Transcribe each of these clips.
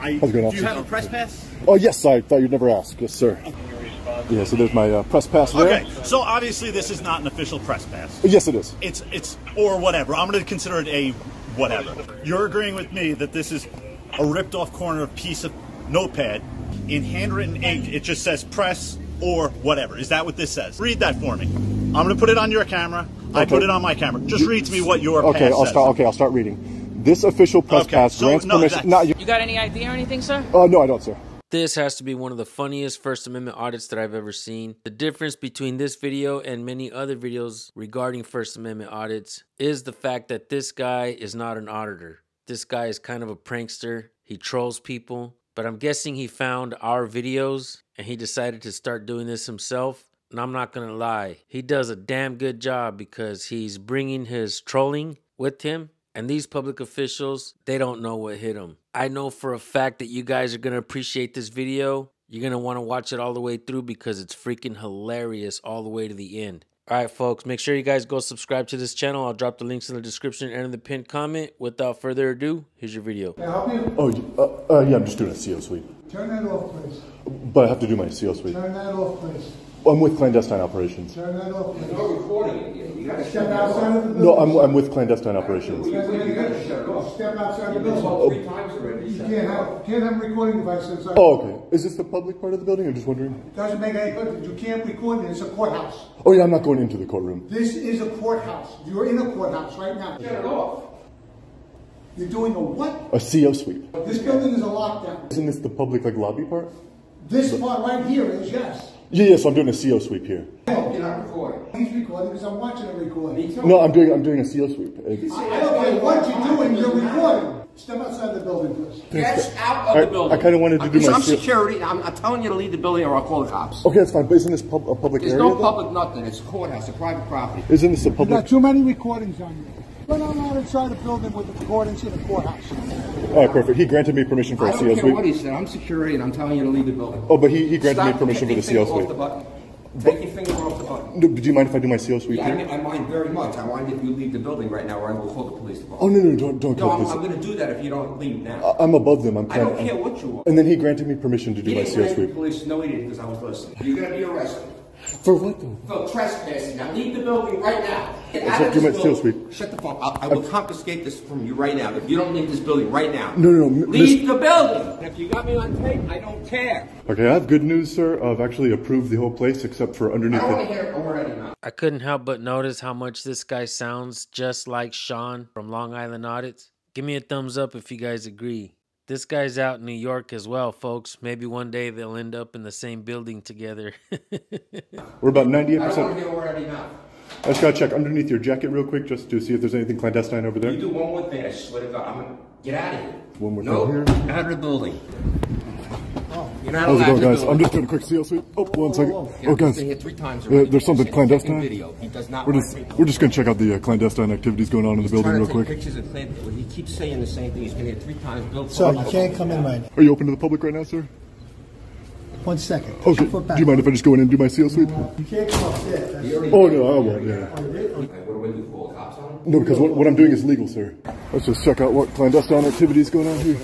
I, How's it going, do you have a press pass? Oh, yes, I thought you'd never ask. Yes, sir. Yeah, so there's my uh, press pass there. Okay, so obviously this is not an official press pass. Yes, it is. It's it's or whatever. I'm going to consider it a whatever. You're agreeing with me that this is a ripped off corner of piece of notepad in handwritten ink. It just says press or whatever. Is that what this says? Read that for me. I'm going to put it on your camera. I put it on my camera. Just read to me what your Okay, pass I'll says. start. Okay, I'll start reading. This official press Okay, pass so, grants no, permission. that's- Not you. You got any idea or anything, sir? Uh, no, I don't, sir. This has to be one of the funniest First Amendment audits that I've ever seen. The difference between this video and many other videos regarding First Amendment audits is the fact that this guy is not an auditor. This guy is kind of a prankster. He trolls people, but I'm guessing he found our videos and he decided to start doing this himself. And I'm not going to lie, he does a damn good job because he's bringing his trolling with him and these public officials, they don't know what hit them. I know for a fact that you guys are going to appreciate this video. You're going to want to watch it all the way through because it's freaking hilarious all the way to the end. All right, folks, make sure you guys go subscribe to this channel. I'll drop the links in the description and in the pinned comment. Without further ado, here's your video. Can I help you? Oh, uh, uh, yeah, I'm just doing a CO sweep. Turn that off, please. But I have to do my CO sweep. Turn that off, please. I'm with clandestine operations. Turn that off, please. No recording it yet. You gotta Step outside of the No. I'm, I'm with clandestine operations. You you gotta shut it off. Step outside the You've been building. told three oh. times already. You can't have, can't have a recording device inside. Oh, okay. Is this the public part of the building? I'm just wondering. Doesn't make any difference. You can't record it. It's a courthouse. Oh, yeah, I'm not going into the courtroom. This is a courthouse. You're in a courthouse right now. Shut it off. You're doing a what? A CO sweep. This building is a lockdown. Isn't this the public like lobby part? This part right here is yes. Yeah, yeah. So I'm doing a CO sweep here. You're not recording. He's recording because I'm watching a recording. No, I'm doing I'm doing a CO sweep. It's- I I don't care what you're doing. You're recording. Step outside the building, please. Get out of I- the building. I kinda wanted to I'm- do my I'm security. I'm, I'm telling you to leave the building or I'll call the cops. Okay, that's fine. But isn't this pub- a public There's area? no though? public nothing. It's a courthouse, a private property. Isn't this a You public? got too many recordings on you. Run out inside the building with the recordings in the courthouse. All right, perfect. He granted me permission for I a don't CO care sweep. what he said. I'm security and I'm telling you to leave the building. Oh, but he, he granted me permission for the taking your CO finger off sweep. the button. Take your finger off the button. No, do you mind if I do my CO sweep Yeah, I, mean, I mind very much. I mind if you leave the building right now or I will call the police department. Oh no, no, don't don't No, call I'm. I'm going to do that if you don't leave now. I'm above them. I'm I trying. don't care I'm- what you are. And then he granted me permission to do He my didn't CO grant the sweep. police. No, he didn't because I was listening. You're going to be arrested For what though? for trespassing. Now leave the building right now. Get Let's out of do this building. Shut the fuck up. I will confiscate this from you right now if you don't leave this building right now. No, no, no, Leave the building. If you got me on tape, I don't care. Okay, I have good news, sir. I've actually approved the whole place except for I underneath don't want it. to hear already now. I couldn't help but notice how much this guy sounds just like Sean from Long Island Audits. Give me a thumbs up if you guys agree. This guy's out in New York as well, folks. Maybe one day they'll end up in the same building together. We're about 98%. I don't want to hear already now. I just gotta check underneath your jacket real quick just to see if there's anything clandestine over there. You there. do one more thing, I swear to God, I'm gonna get out of here. One more no, thing here. out of the building. You're not How's it going, guys? do I'm just doing a quick CO sweep. Oh, one second. Yeah, Oh, I've guys. been here three times there's something clandestine. Video. He does not We're just we're just gonna check out the uh, clandestine activities going on in the building trying real take quick. pictures of clan- He keeps saying the same thing. He's been here three times. Bill So you can't come in right now. Are you open to the public right now, sir? One second. Oh, okay. Do you mind if I just go in and do my seal sweep? You can't come upstairs. Oh no, I won't. Yeah. What do we do? Call the cops on him? No, because what, what I'm doing is legal, sir. Let's just check out what clandestine activities going on here.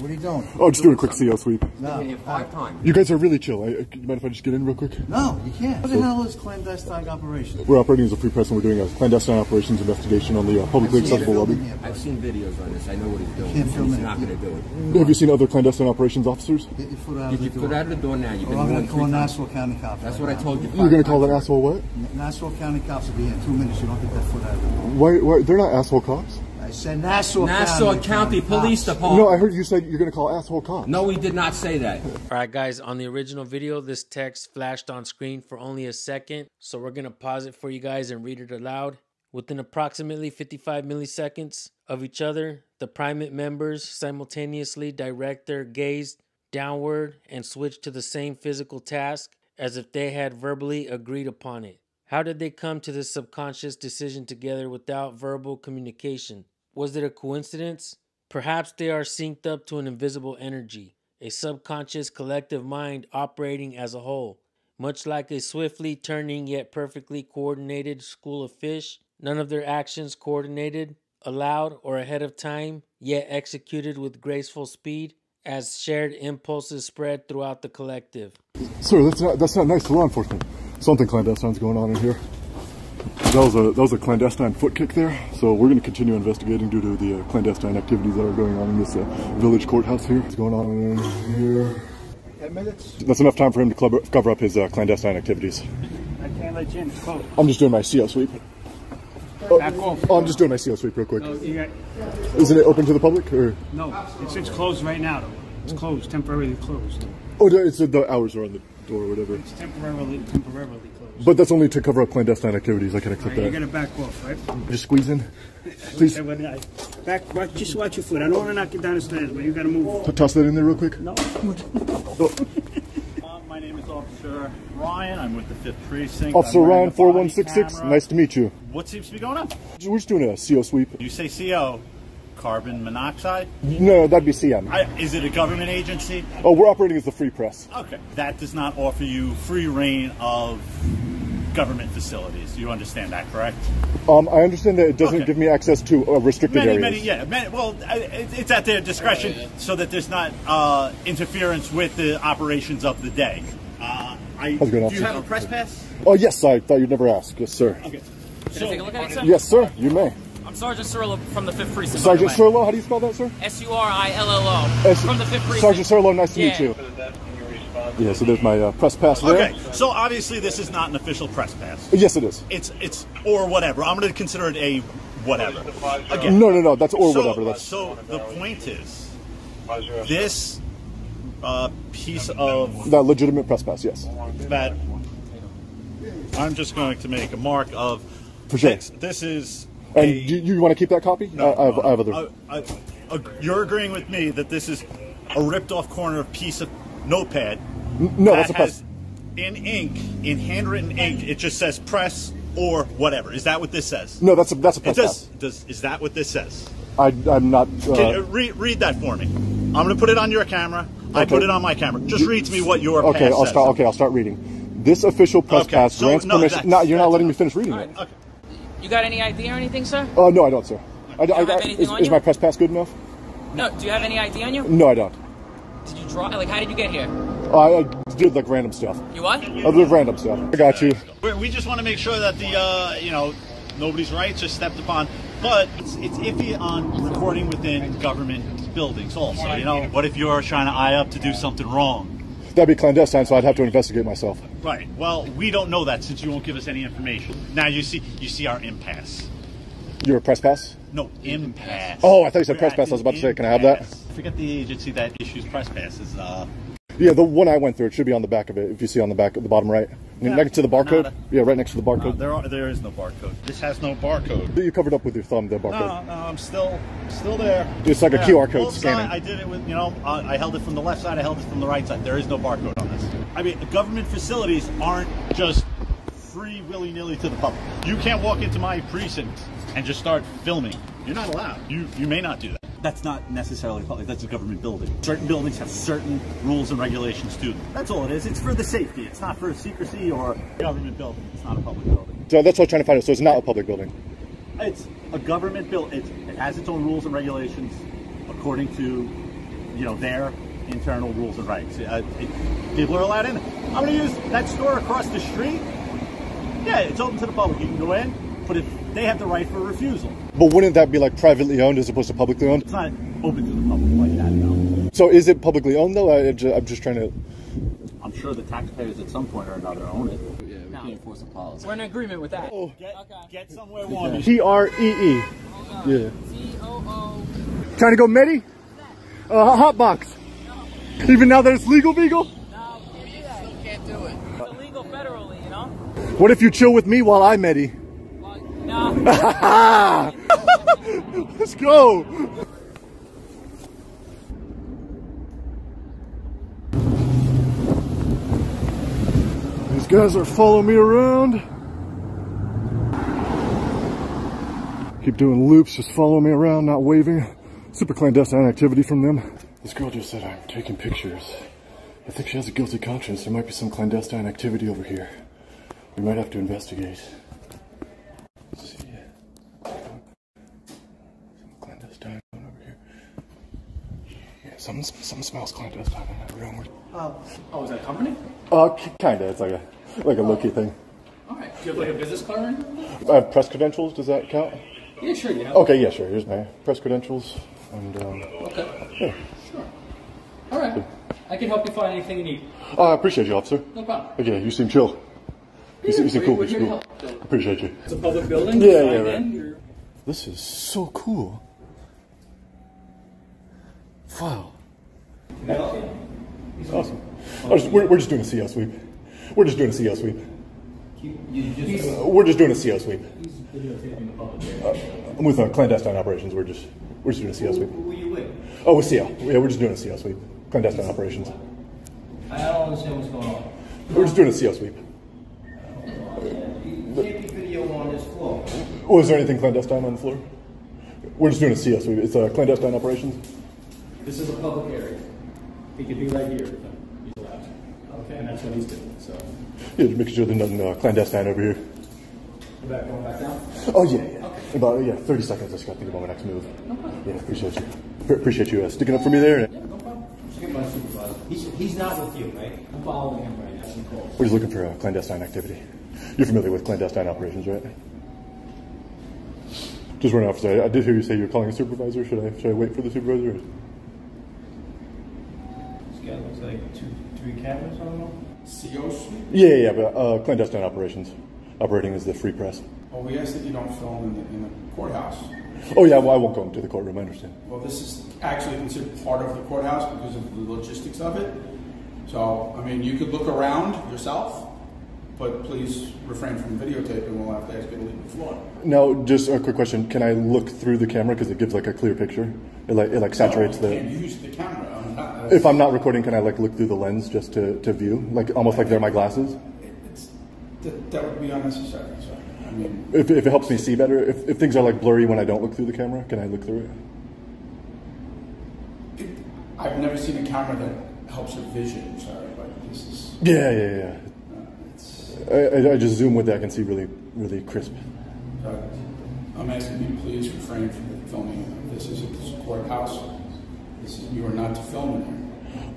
What are you doing? Oh, just doing a quick CO sweep. He's been here five times. You guys are really chill. I, I- you mind if I just get in real quick? No, you can't. What the hell is clandestine operations? We're operating as a free press and we're doing a clandestine operations investigation on the uh, publicly accessible lobby. I've seen videos on this. I know what he's doing. Can't film he's it. not going to do it. Have you seen other clandestine operations officers? Get your foot out Get of the your door. foot out of the door now. You've Or been I'm going to call times. Nassau County cops. That's right what I told you. You're gonna call that asshole what? Nassau County cops will be here in two minutes. You don't get that foot out of the door. Why? Why? They're not asshole cops. I said Nassau, Nassau County Police cops. Department. No, I heard you said you're gonna call asshole cops. No, we did not say that. All right, guys, on the original video, this text flashed on screen for only a second. So we're going to pause it for you guys and read it aloud. Within approximately 55 milliseconds of each other, the primate members simultaneously direct their gaze downward and switch to the same physical task as if they had verbally agreed upon it. How did they come to this subconscious decision together without verbal communication? Was it a coincidence? Perhaps they are synced up to an invisible energy, a subconscious collective mind operating as a whole. Much like a swiftly turning yet perfectly coordinated school of fish, none of their actions coordinated, allowed, or ahead of time, yet executed with graceful speed. as shared impulses spread throughout the collective. Sir, that's not that's not nice to law enforcement. Something clandestine's going on in here. That was a that was a clandestine foot kick there. So we're going to continue investigating due to the uh, clandestine activities that are going on in this uh, village courthouse here. What's going on in here? Ten minutes? That's enough time for him to cover, cover up his uh, clandestine activities. I can't let you in. It's closed. I'm just doing my CO sweep. Back off. Oh, I'm just doing my CO sweep real quick. No, got, Isn't it open to the public or? no, it's, it's closed right now, though. It's closed, temporarily closed. Oh, it's the hours are on the door or whatever. It's temporarily, temporarily. But that's only to cover up clandestine activities. I can accept that. you that. gotta back off, right? Just squeeze in. Please Say what I- Back, watch, just watch your foot. I don't wanna knock you down the stairs, but you gotta move. toss that in there real quick. No. Oh, Uh, my name is Officer Ryan. I'm with the 5th Precinct. Officer Ryan, 4166. camera. Nice to meet you. What seems to be going on? We're just doing a CO sweep. You say CO, carbon monoxide? No, that'd be CM. I, is it a government agency? Oh, we're operating as the free press. Okay. That does not offer you free reign of government facilities. You understand that, correct? Um, I understand that it doesn't Okay. give me access to uh, restricted Many, areas. many, yeah. Many, well, it's at their discretion so that there's not uh, interference with the operations of the day. Uh, I, going, do you have a press pass? Oh, yes, I thought you'd never ask. Yes, sir. Okay. Can I take a look at it, sir? Yes, sir, you may. I'm Sergeant Surillo from the 5th Precinct. Sergeant by the way. Serlo, how do you spell that, sir? S-U-R-I-L-L-O. S- From the 5th Precinct. Sergeant Serlo, nice to Yeah. meet you. Yeah, so there's my uh, press pass there. Okay. So obviously this is not an official press pass. Yes, it is. It's it's or whatever. I'm going to consider it a whatever. Again. No, no, no, that's or so, whatever. That's so the point is this uh, piece of that legitimate press pass, yes. that I'm just going to make a mark of For sure. this, this is And a, you, you want to keep that copy? no, I, I, have, I have other. uh, uh, uh, you're agreeing with me that this is a ripped off corner of piece of notepad no, that that's a press. in ink in handwritten ink it just says press or whatever is that what this says No, that's a that's a it press does, does is that what this says I, I'm not. Uh, Can you read, read that for me i'm going to put it on your camera i Okay. put it on my camera just read to me what your okay, pass I'll says. start. Okay, I'll start reading. This official press Okay, pass so, grants no, permission. No, you're not that's letting me finish reading All it. okay. You got any ID or anything, sir? Oh no, I don't, sir. I, I, don't have I- anything is, on is my press pass good enough? No. Do you have any ID on you? No, I don't. Did you draw? Like, how did you get here? I, I did like random stuff. You what? I did random stuff. I got you. We're, we just want to make sure that the uh, you know nobody's rights are stepped upon but it's, it's iffy on recording within government buildings also you know what if you're trying to eye up to do something wrong That'd be clandestine, so I'd have to investigate myself. Right. Well, we don't know that since you won't give us any information. Now you see, you see our impasse. You're a press pass? No, impasse. Oh, I thought you said We're press pass. I was about to say, can I have that? impasse. Forget the agency that issues press passes. Uh, Yeah, the one I went through, it should be on the back of it. If you see on the back, at the bottom right, Yeah, next to the barcode. nada. Yeah, right next to the no, barcode. there are, there is no barcode. This has no barcode. you covered up with your thumb, the barcode. No, no, I'm still, still there. It's like a QR code scanning. side- I did it with, you know, uh, I held it from the left side, I held it from the right side. There is no barcode on this. I mean, government facilities aren't just free willy nilly to the public. You can't walk into my precinct and just start filming. You're not allowed. You you may not do that. That's not necessarily public. That's a government building. Certain buildings have certain rules and regulations to them. That's all it is. It's for the safety. It's not for secrecy or government building. It's not a public building. So that's what I'm trying to find out. So it's not a public building. It's a government bill. It, it has its own rules and regulations according to, you know, their internal rules and rights. Uh, it, people are allowed in. I'm going to use that store across the street. Yeah, it's open to the public. You can go in, but if they have the right for refusal, But wouldn't that be like privately owned as opposed to publicly owned? it's not open to the public like that. No. So is it publicly owned though? I, I'm just trying to. I'm sure the taxpayers at some point or another own it. We're in agreement with that. Get, get somewhere warm. T R E E. Yeah. C-O-O. Trying to go Medi? Uh, hot box. Even now that it's legal, Beagle? No, you can't do it. It's illegal federally, you know? What if you chill with me while I Medi? Let's go. These guys are following me around. Keep doing loops, just following me around, not waving. Super clandestine activity from them. This girl just said I'm taking pictures. I think she has a guilty conscience. There might be some clandestine activity over here. We might have to investigate. Some clandestine over here. Yes, Some some smells clandestine in that room. Oh, oh, is that a company? Uh, kinda. It's like a like a low-key thing. All right. Do you have like a business card or anything? I have press credentials. Does that count? Yeah, sure. You have. Okay, yeah, sure. Here's my press credentials. And um, Okay. yeah. Sure. All right. I can help you find anything you need. Uh, I appreciate you, officer. No problem. Okay, you seem chill. You seem, you seem cool. we're You seem cool. help. Appreciate you. It's a public building. Yeah, Sign yeah, right. in, This is so cool. Wow. Awesome. I just, we're, we're just doing a CO sweep. We're just doing a CO sweep. Uh, we're just doing a CO sweep. Uh, I'm with uh, clandestine operations. We're just we're just doing a CO sweep. Who are you with? Oh, with CO. Yeah, we're just doing a CO sweep. Clandestine operations. I don't understand what's going on. We're just doing a CO sweep. You can't be video on this floor. Oh, is there anything clandestine on the floor? We're just doing a CO sweep. It's a clandestine operations. This is a public area. He could be right here. He's allowed. Okay, and that's what he's doing. So, Yeah, just making sure there's nothing uh, clandestine over here. back, going back down. Oh yeah, yeah. About yeah, 30 seconds. I just got to think about my next move. No Yeah, appreciate you. Pre- appreciate you uh, sticking up for me there. Yeah, No problem. My supervisor. He's, he's not with you, right? I'm following him right now. We're just looking for uh, clandestine activity. You're familiar with clandestine operations, right? Just run officer. I, I did hear you say you're calling a supervisor. Should I should I wait for the supervisor? or- This guy looks like two, three cameras on him. CO? Yeah, yeah, yeah, but uh, clandestine operations, operating as the free press. Oh, we asked that you don't film in the, in the courthouse. Oh yeah, well, I won't go into the courtroom. I understand. Well, this is actually considered part of the courthouse because of the logistics of it. So, I mean, you could look around yourself, but please refrain from videotaping. We'll have to ask you to leave the floor. Now, just a quick question: Can I look through the camera because it gives like a clear picture? It like it like saturates No, you can't the. use the camera. If I'm not recording, can I like look through the lens just to, to view, like almost like they're my glasses? It's, that, that would be unnecessary. Sorry. I mean, If, if it helps me see better, if, if things are like blurry when I don't look through the camera, can I look through it? I've never seen a camera that helps your vision. Sorry, but this is. Yeah, yeah, yeah. Uh, it's, I, I, I just zoom with that. I can see really, really crisp. I'm asking you to please refrain from filming. This is a courthouse. This is, you are not to film in here.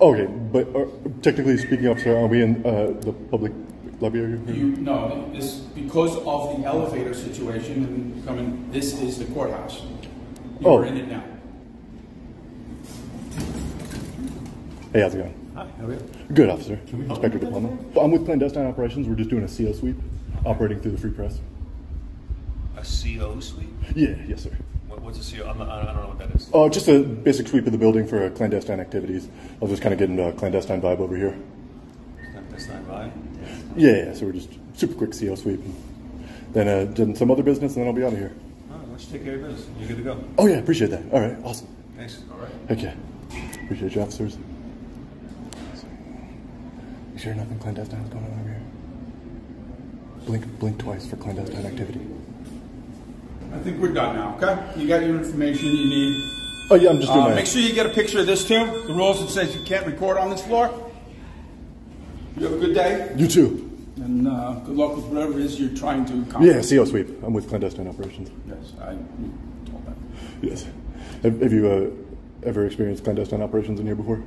Okay, but uh, technically speaking, officer, are we in uh, the public lobby area? You, no, this, because of the elevator situation and coming, this is the courthouse. You Oh. are in it now. Hey, how's it going? Hi, how are you? Good, officer. Inspector Diploma. I'm with clandestine operations. We're just doing a CO sweep, operating through the free press. A CO sweep? Yeah, yes, sir. What, what's a CO? I'm not, I don't know what that is. Uh, just a basic sweep of the building for uh, clandestine activities. I was just kind of getting a clandestine vibe over here. That's not right. Yeah, yeah, so we're just super quick CO sweep. And then uh, done some other business, and then I'll be out of here. All right, let's take care of your business. You're good to go. Oh, yeah, appreciate that. All right, awesome. Thanks. All right. Heck yeah. Appreciate you, officers. You sure nothing clandestine is going on over here? Blink, blink twice for clandestine activity. I think we're done now, okay? You got your information you need. Oh yeah, I'm just doing Uh, my. make sure you get a picture of this too. The rules that says you can't record on this floor. You have a good day, You too. and uh, good luck with whatever it is you're trying to accomplish. Yeah, CO sweep. I'm with clandestine operations. Yes, I told that. Yes. Have, have you uh, ever experienced clandestine operations in here before?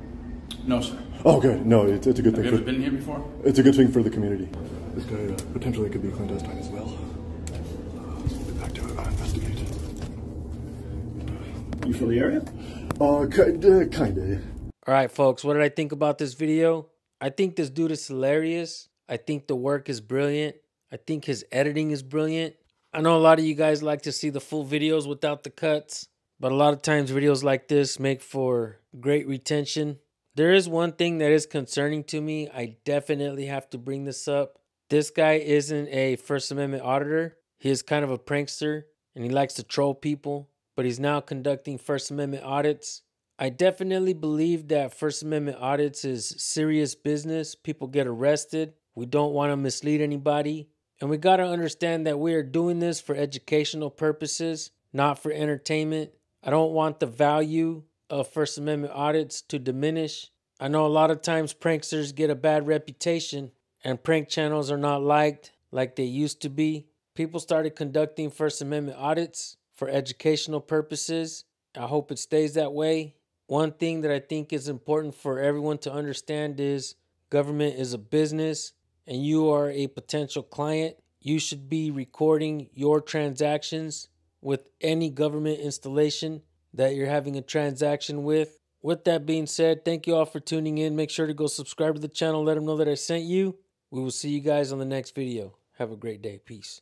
No, sir. Oh, good. No, it's, it's a good Have thing. you For, ever been here before? it's a good thing for the community. This guy uh, potentially could be clandestine as well. Uh, let's get back to it. I'll investigate. You for the area? Uh, uh, kinda. All right, folks, what did I think about this video? I think this dude is hilarious. I think the work is brilliant. I think his editing is brilliant. I know a lot of you guys like to see the full videos without the cuts, but a lot of times videos like this make for great retention. There is one thing that is concerning to me. I definitely have to bring this up. This guy isn't a First Amendment auditor. He is kind of a prankster and he likes to troll people, but he's now conducting First Amendment audits. I definitely believe that First Amendment audits is serious business. People get arrested. We don't want to mislead anybody. And we got to understand that we are doing this for educational purposes, not for entertainment. I don't want the value of First Amendment audits to diminish. I know a lot of times pranksters get a bad reputation and prank channels are not liked like they used to be. People started conducting First Amendment audits for educational purposes. I hope it stays that way. One thing that I think is important for everyone to understand is government is a business and you are a potential client. You should be recording your transactions with any government installation that you're having a transaction with. With that being said, thank you all for tuning in. Make sure to go subscribe to the channel, let them know that I sent you. We will see you guys on the next video. Have a great day. Peace.